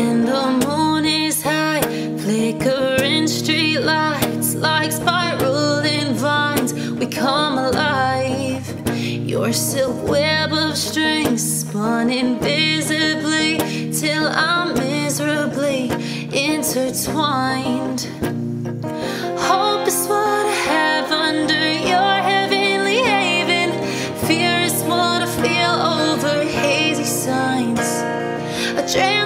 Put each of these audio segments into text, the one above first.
And the moon is high, flickering streetlights like spiraling vines, we come alive. Your silk web of strings spun invisibly till I'm miserably intertwined. Hope is what I have under your heavenly haven. Fear is what I feel over hazy signs. A dream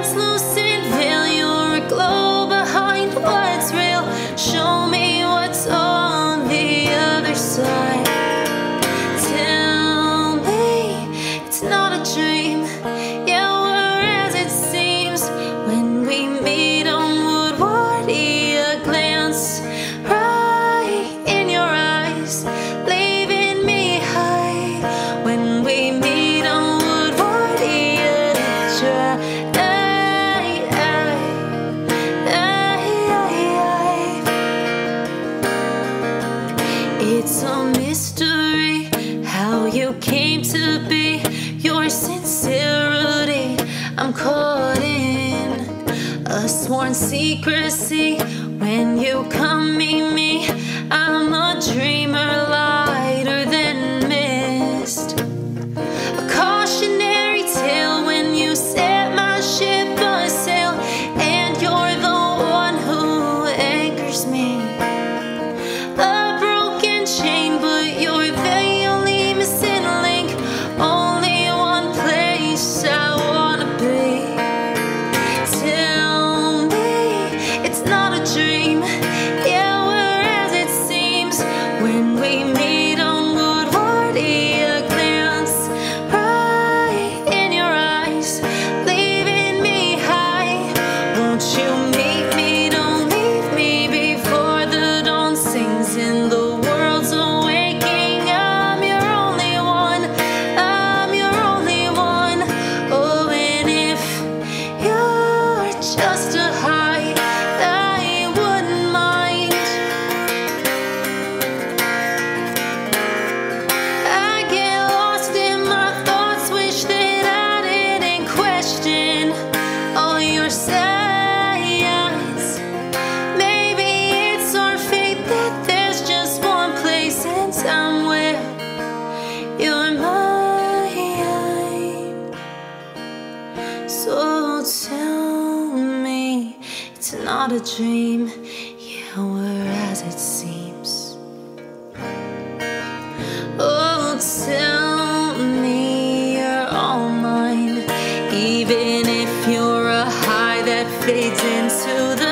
other It's a mystery how you came to be, your sincerity. I'm caught in a sworn secrecy. When you come meet me, I'm a dreamer when it's not a dream. Yeah, we're as it seems. Oh, tell me you're all mine. Even if you're a high that fades into the